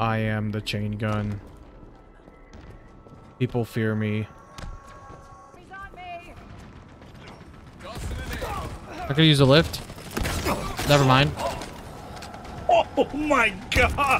I am the chain gun. People fear me. I could use a lift. Never mind. Oh my god!